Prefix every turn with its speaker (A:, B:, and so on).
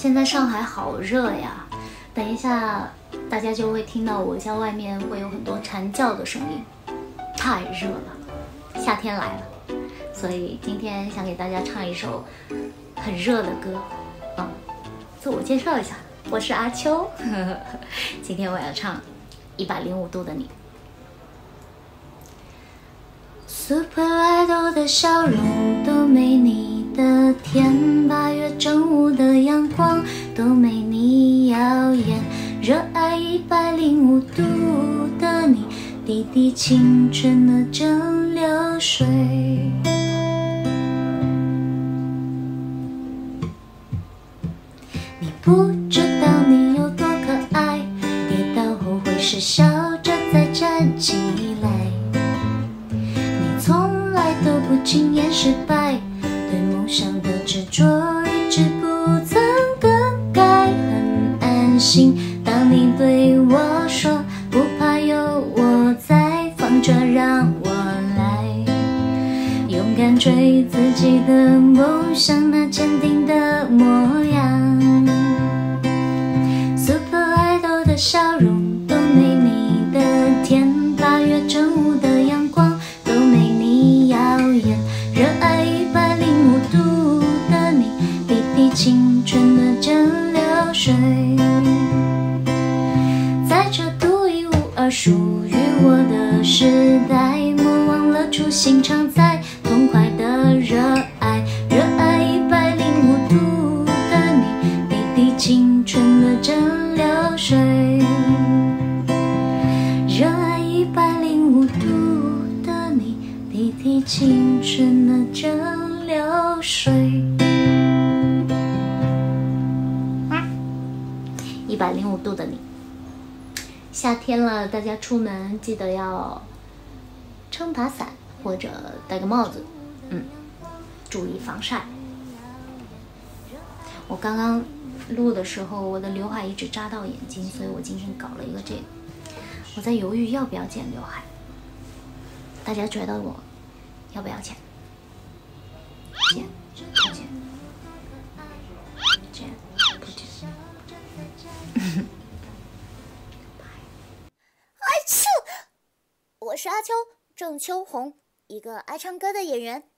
A: 现在上海好热呀，等一下大家就会听到我家外面会有很多蝉叫的声音，太热了，夏天来了，所以今天想给大家唱一首很热的歌，嗯，自我介绍一下，我是阿秋，今天我要唱《一百零五度的你》。Super Idol 的笑容都没你的甜，正午的阳光都没你耀眼。热爱一百零五度的你，滴滴青春的蒸馏水。你不知道你有多可爱，跌倒后会是笑着再站起来。你从来都不轻言失败，对梦想的执着一直不曾更改，很安心。当你对我说不怕有我在，放着让我来，勇敢追自己的梦想，那坚定的模的蒸馏水，在这独一无二属于我的时代，莫忘了初心，常在痛快的热爱，热爱一百零五度的你，滴滴青春的蒸馏水，热爱一百零五度的你，滴滴青春的蒸馏水。一百零五度的你，夏天了，大家出门记得要撑把伞或者戴个帽子，嗯，注意防晒。我刚刚录的时候，我的刘海一直扎到眼睛，所以我今天搞了一个这个。我在犹豫要不要剪刘海，大家觉得我要不要剪？剪，
B: 是阿秋，郑秋红，一个爱唱歌的演员。